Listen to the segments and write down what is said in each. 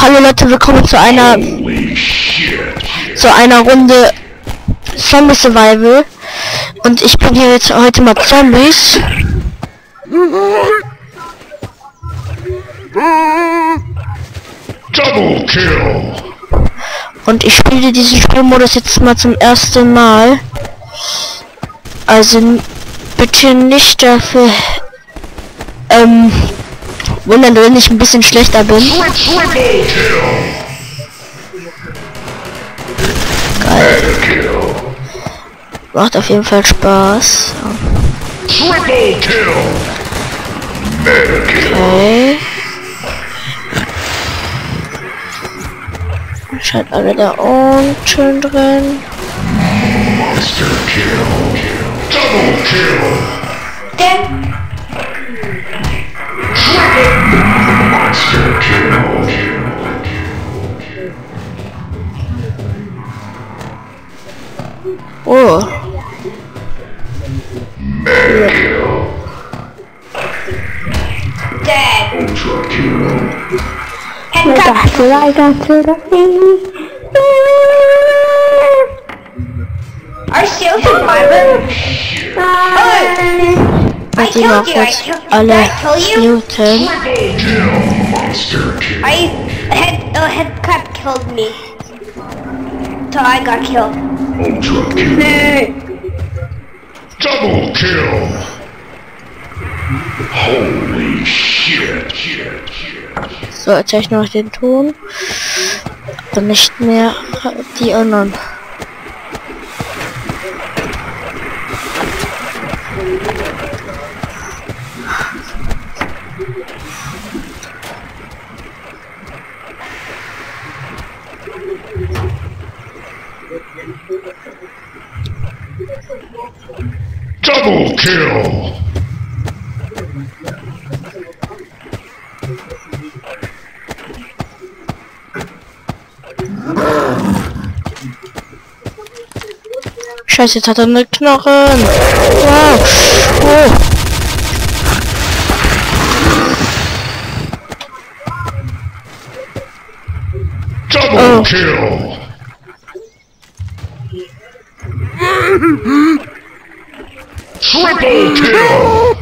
hallo Leute, willkommen zu einer zu einer Runde Zombie Survival. Und ich bin hier jetzt heute mal Zombies. Double kill. Und ich spiele diesen Spielmodus jetzt mal zum ersten Mal. Also bitte nicht dafür ähm wundern, wenn ich ein bisschen schlechter bin. Geil. Macht auf jeden Fall Spaß. Okay. Scheint alle da unten drin. Monster kill. Double kill. Oh, kill. Dead. Ultra kill. I got to the Are you still survivor? I mal killed you. I killed you. Did alle I kill you? muten. Triple kill. Monster kill. I head the uh, headcut killed me. So I got killed. Ultra kill. Double kill. Holy shit. shit, shit. So, jetzt höre ich noch den Ton. Aber nicht mehr die anderen. Double kill. Scheiße, jetzt hat er eine Knochen. Wow. Oh. Double Oh. kill. Triple kill.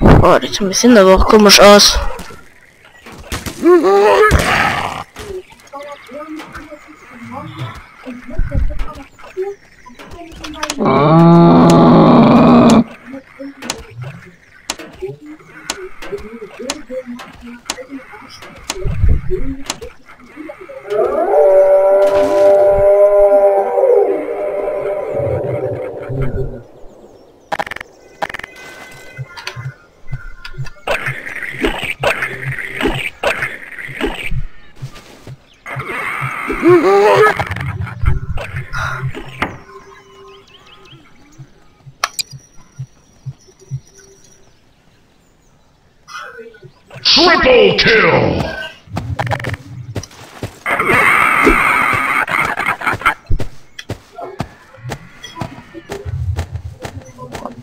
oh, das sieht ein aber auch komisch aus. Triple kill.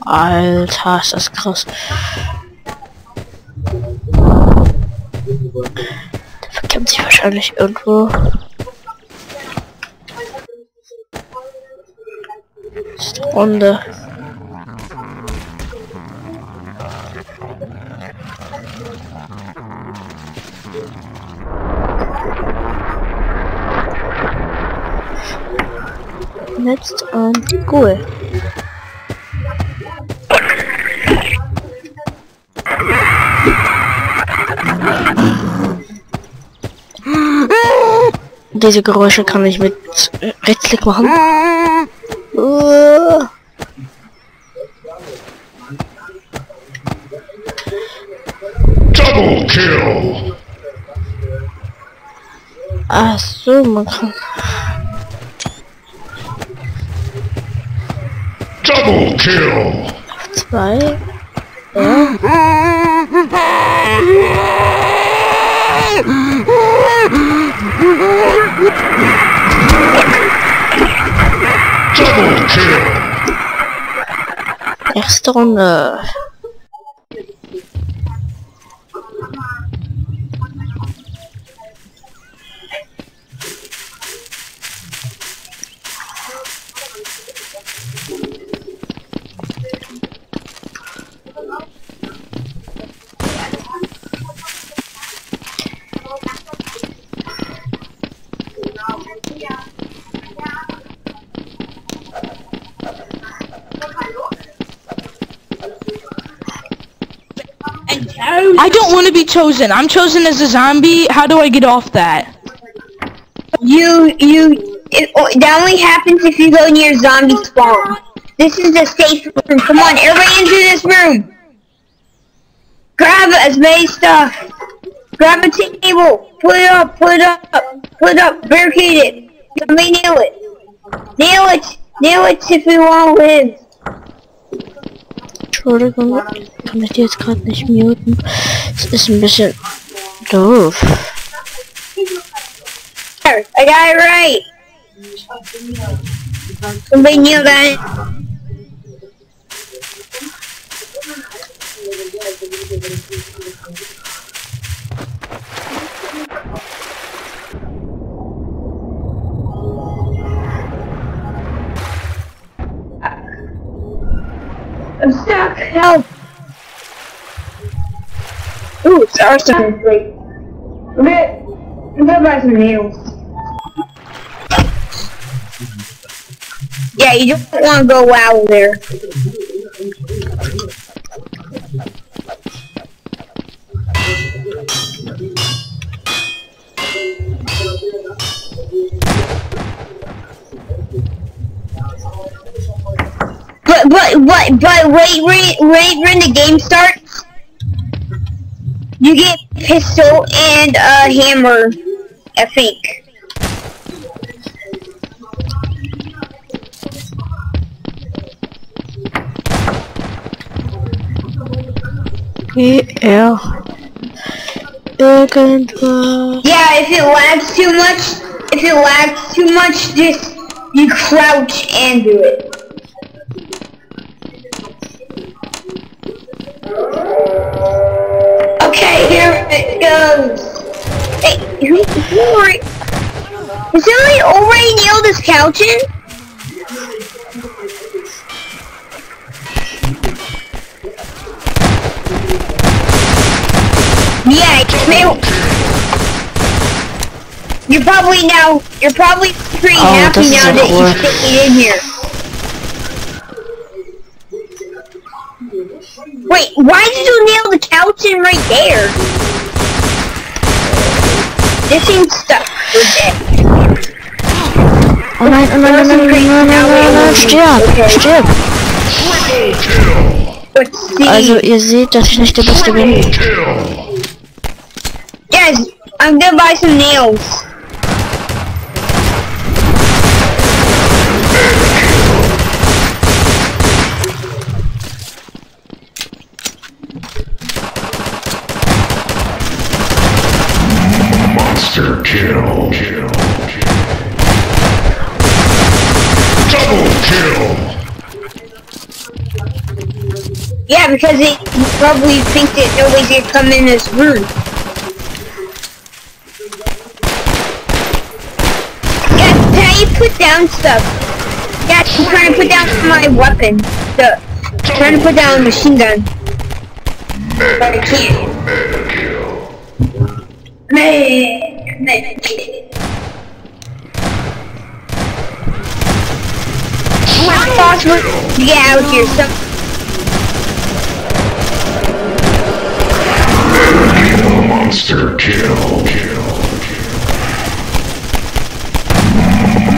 Alter, ist das krass. Der verkämpft sich wahrscheinlich irgendwo. Ist Runde. Jetzt ähm, cool. Diese Geräusche kann ich mit äh, Rechtsklick machen. Uh. Double kill. Ach so, man kann. Double kill. Zwei. Ja. Double kill. Erste chosen. I'm chosen as a zombie. How do I get off that? You, you, it, oh, that only happens if you go near zombie spawn. This is a safe room. Come on, everybody into this room. Grab as many stuff. Grab a table. Put it up, put it up, put it up, barricade it. Somebody nail it. Nail it, nail it if you want to live. Entschuldigung, kann ich die jetzt gerade nicht muten. Es ist ein bisschen doof. I got it right. Somebody nail that. I'm stuck. Help. Ooh, it's arson. Wait. I'm gonna, I'm gonna buy some nails. Yeah, you don't want to go out there. But but but wait wait wait when the game starts, you get pistol and a hammer. I think. Irgendwas. Yeah, if it lags too much, if it lags too much, just you crouch and do it. Okay, here it goes. Hey, who, who already, has somebody already nailed this couch in? Yeah, it's me. You're probably now, you're probably pretty Oh, happy now that you work. stick it in here. Wait, why did you nail the couch in right there? This seems stuck. We're dead. Oh oh oh oh nein, nein, nein, nein, stirb, stirb. Triple kill! Let's see. Also ihr seht, dass ich nicht der Beste bin. Guys, I'm gonna buy some nails. Kill! Kill! Double kill! Yeah, because it you probably think that nobody's gonna come in this room. Yeah, can you put down stuff? Yeah, I'm trying to put down my weapon. The I'm trying to put down a machine gun. But I can't. Man, Not possible to get out of here. So Monster kill! Kill!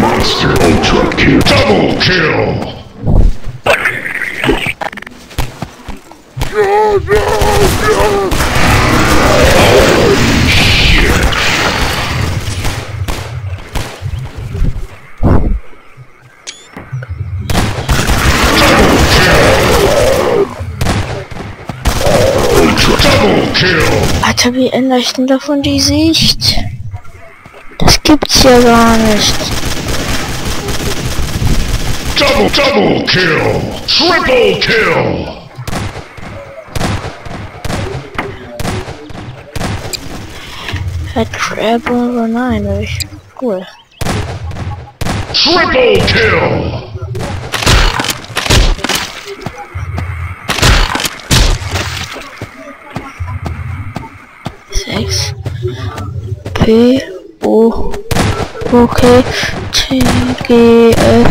Monster ultra kill! Double kill! Alter, wie ändere ich denn davon die Sicht? Das gibt's ja gar nicht. Double, double kill! Triple kill! Crab oder nein, das ist cool. Triple kill! B, O, okay, T, G, F.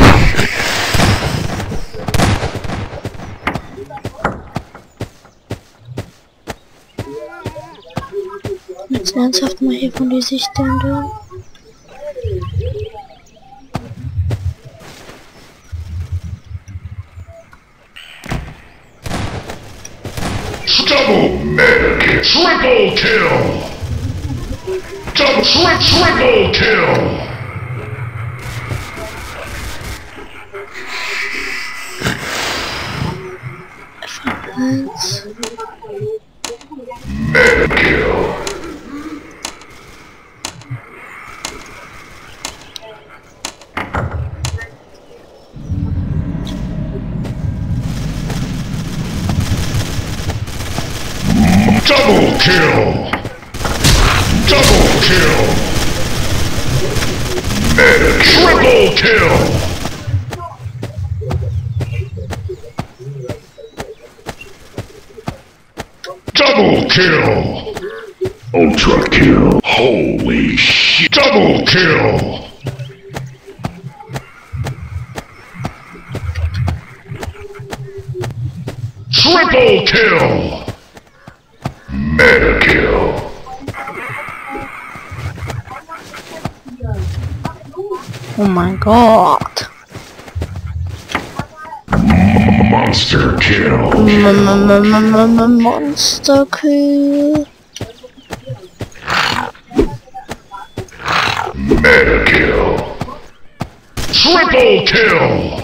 Jetzt ernsthaft mal hier von die Sicht ändern. Triple kill. Double kill. Ultra kill. Holy shit. Double kill. Triple kill. Mega kill. Oh my god. Monster kill. Monster Kill. Mega kill. Triple kill.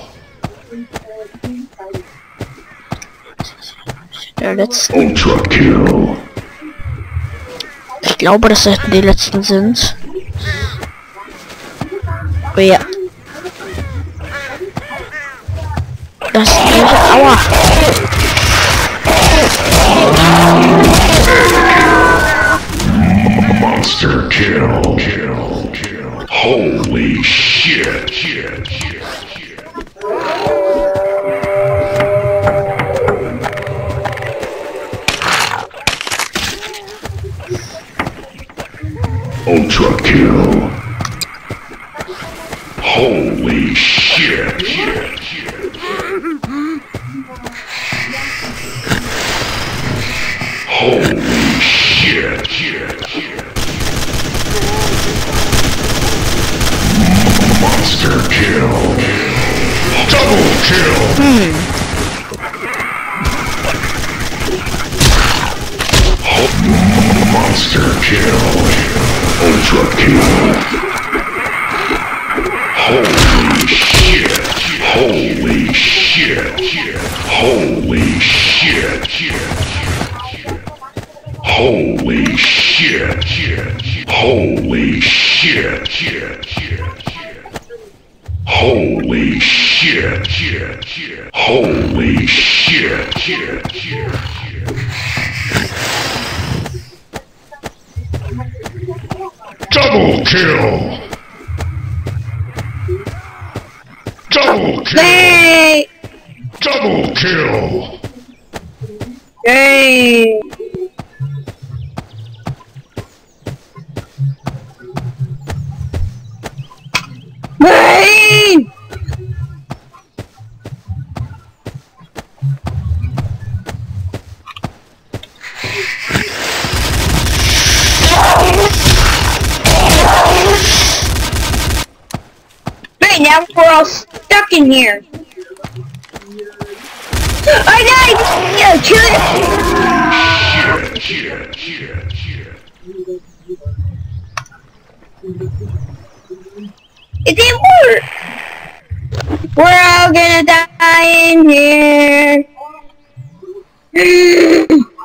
Der letzte. Ultra kill. Ich glaube, dass das die letzten sind. Ja. Das ist Aua. Monster kill. Kill. Kill. Holy. Shit. Shit. Shit. Ultra kill. Monster kill. Ultra kill. Holy shit. Holy shit. Holy shit. Holy shit. Holy shit. Holy shit. Holy shit. Double kill. Double kill. Hey! Double kill. Hey! Hey! Now we're all stuck in here. I died! Yeah, kill it! It didn't work! We're all gonna die in here!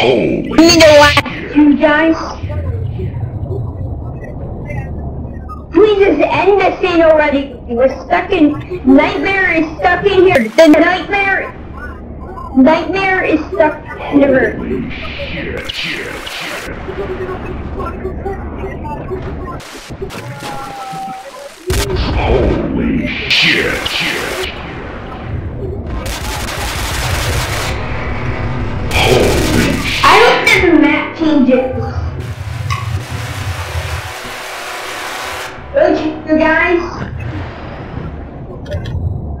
Holy We need to watch you guys. Please just end this scene already. We're stuck in Nightmare is stuck in here. The nightmare Nightmare is stuck in the room. shit. Shit. Holy shit. The map changes. Don't you guys?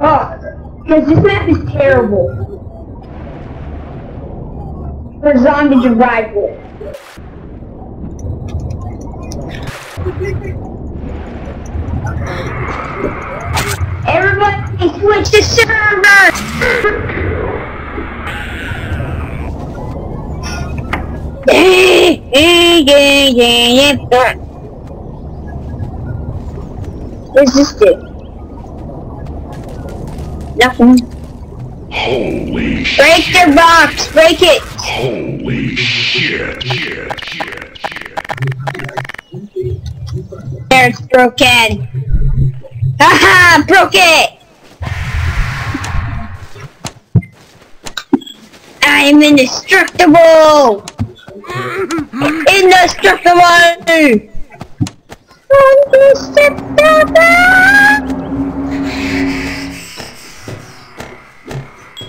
Oh, because this map is terrible. For zombie survival. Everybody switch to server! Where's this dude? Nothing. Holy shit. Break their box! Break it! Holy shit. shit. shit. shit. There, it's broken. Haha! Broke it! I'm indestructible! Indestructible! Indestructible!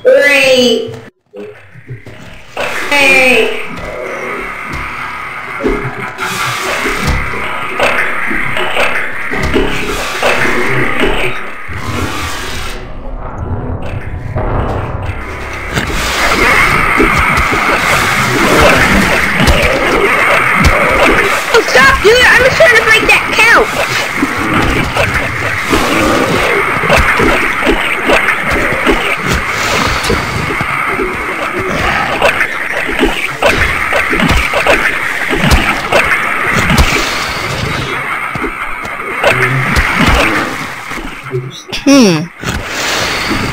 Great! Hey! Dude! I'm just trying to break that couch! Hmm.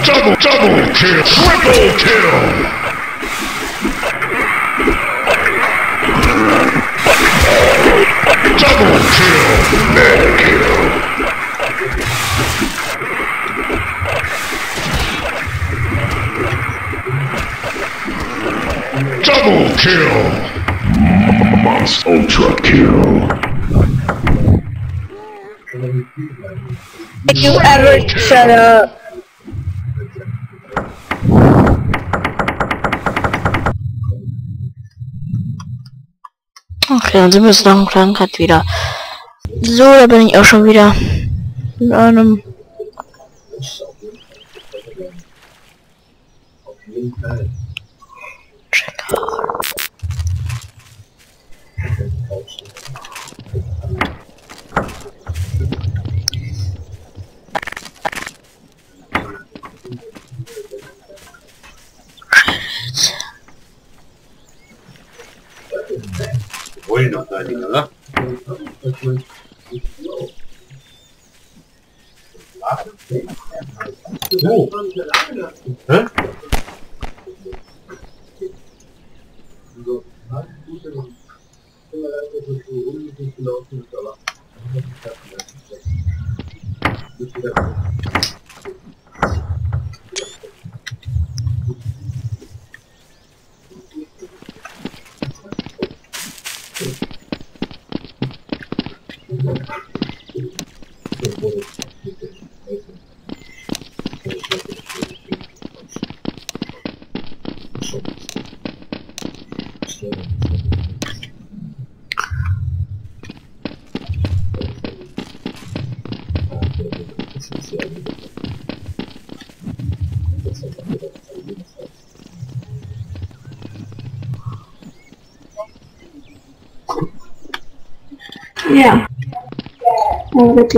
Double, double kill. Triple kill. Kill. Kill. Double kill. Monst Ultra kill. If you ever shut up. Okay, dann sind wir jetzt noch einen kleinen Cut wieder. So, da bin ich auch schon wieder in einem... Checker. Bueno, dale, ¿verdad? ¿Eh? Yeah. مرة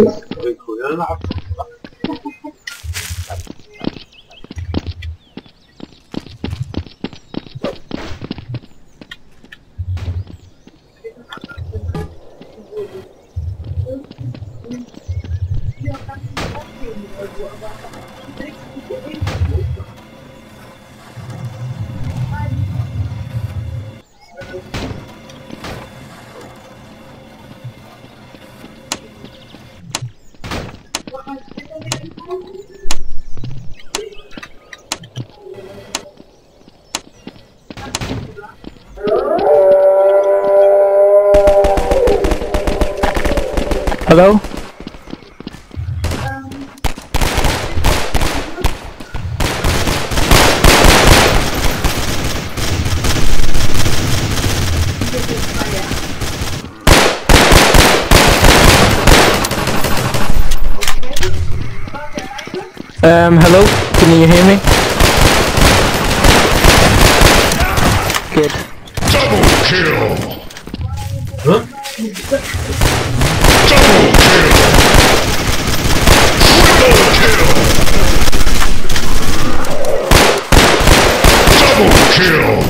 Double kill!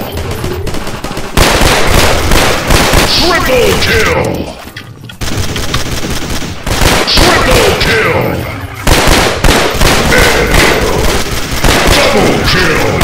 Triple kill! Triple kill! Double kill!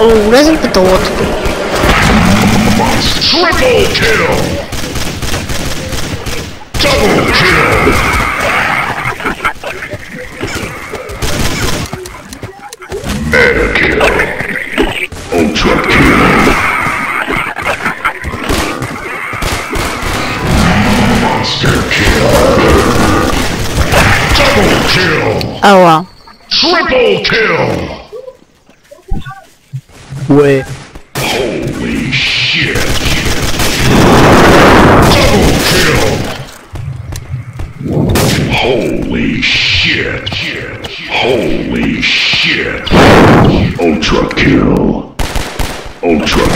Oh, daar is een dood. Triple kill! Double kill! Mega kill! Ultra kill! Monster kill! Double kill! Oh wow. Triple kill! Wait. Holy shit! Double kill! Holy shit! Holy shit! Ultra kill! Ultra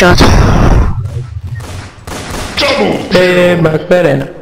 I headshot. Double Eh, McLaren.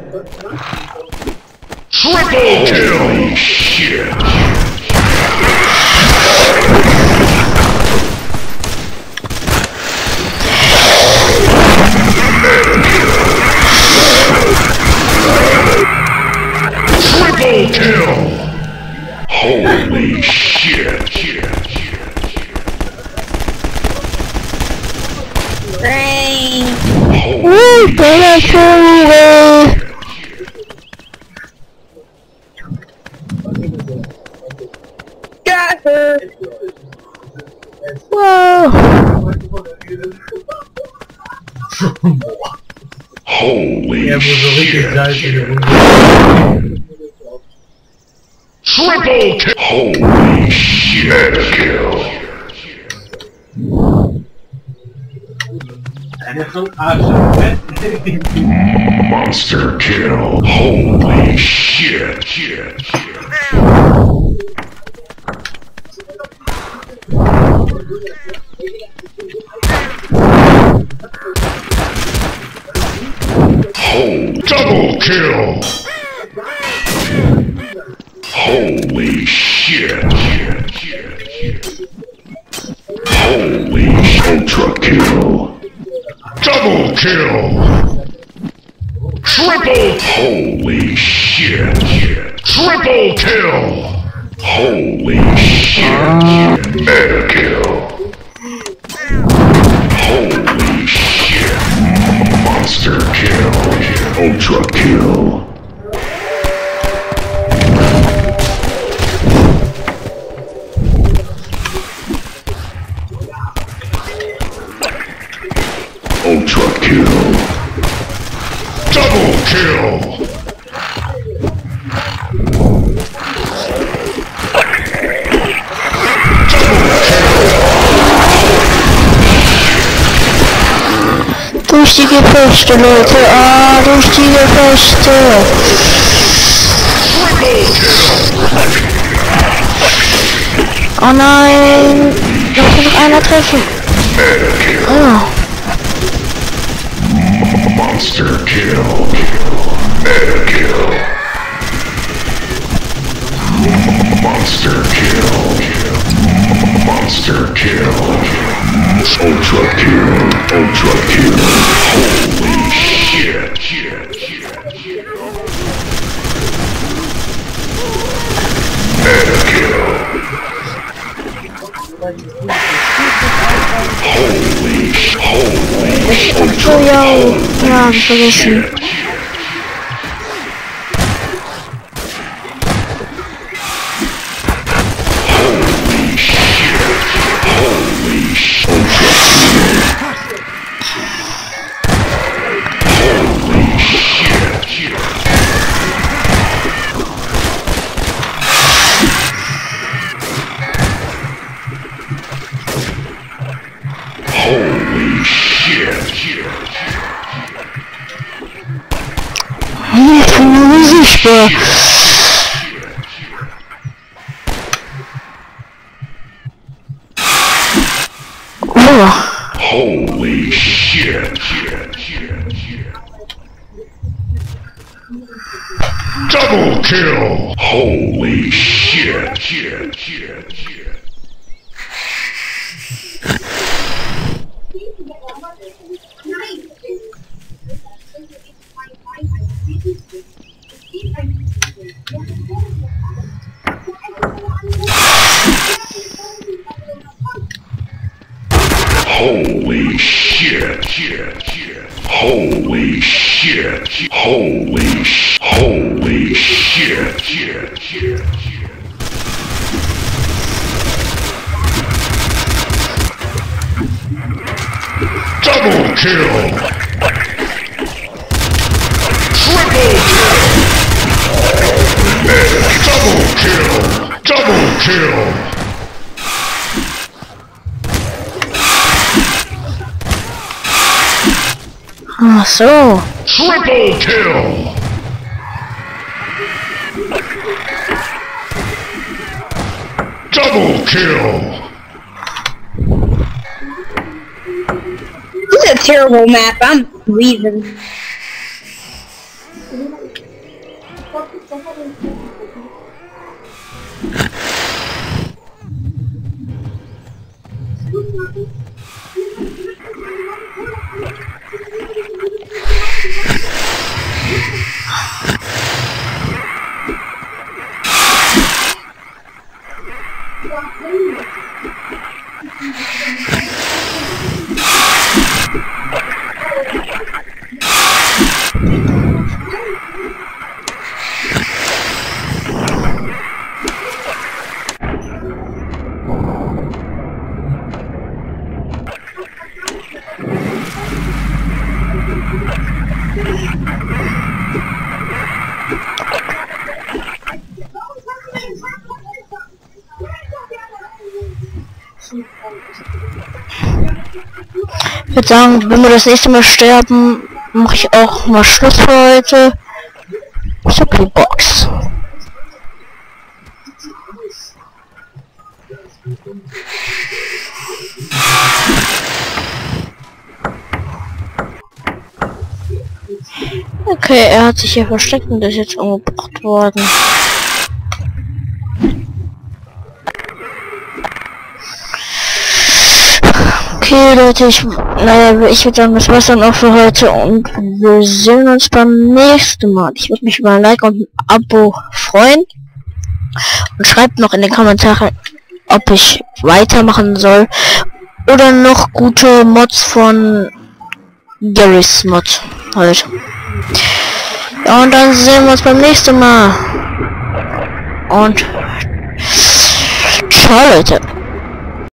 Double kill! Holy shit! Holy ultra kill! Double kill! Durch die Gefechte, Leute. Ah, durch die Gefechte. Oh nein. Da muss noch einer treffen. Ah. Monster kill! Mega kill! Monster kill! Monster kill! Ultra kill! Ultra kill! Holy shit! shit, shit, shit. Mega kill! Holy Holy So, yo. Ja, hab ich Holy shit! Holy shit! Holy sh- Holy shit! shit, shit, shit. Double kill! Triple kill! Double kill! Double kill! So. Triple kill! Double kill! This is a terrible map. I'm leaving. Würde sagen, wenn wir das nächste Mal sterben, mache ich auch mal Schluss für heute. Super Box. Okay, er hat sich hier versteckt und ist jetzt umgebracht worden. Okay, Leute, ich, naja, ich würde sagen, das war's dann auch für heute und wir sehen uns beim nächsten Mal. Ich würde mich über ein Like und ein Abo freuen. Und schreibt noch in den Kommentaren, ob ich weitermachen soll oder noch gute Mods von Garys Mod halt. Ja, und dann sehen wir uns beim nächsten Mal. Und ciao, Leute.